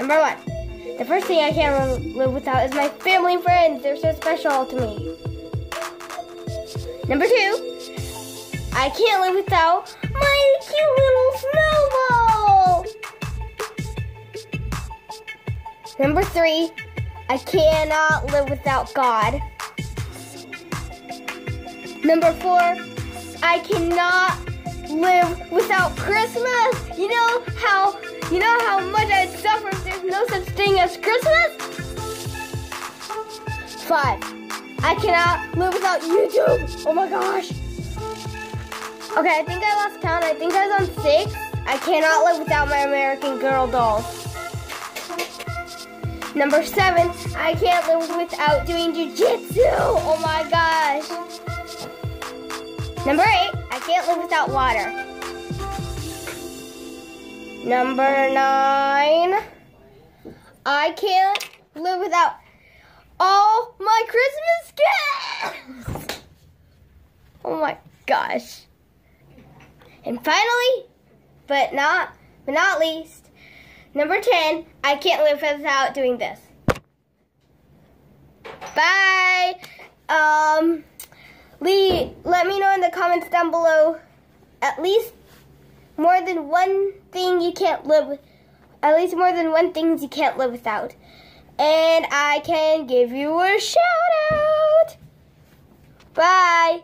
Number one, the first thing I can't live without is my family and friends. They're so special to me. Number two, I can't live without my cute little snowball. Number three, I cannot live without God. Number four, I cannot live without Christmas. You know how you know how much I'd suffer Five, I cannot live without YouTube. Oh my gosh. Okay, I think I lost count. I think I was on six. I cannot live without my American Girl dolls. Number seven, I can't live without doing jujitsu. Oh my gosh. Number eight, I can't live without water. Number nine, I can't live without all my Christmas gifts. Oh my gosh. And finally, but not but not least, number 10, I can't live without doing this. Bye. Um Lee, let me know in the comments down below at least more than one thing you can't live with at least more than one things you can't live without. And I can give you a shout out. Bye.